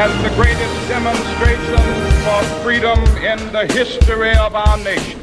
as the greatest demonstration for freedom in the history of our nation.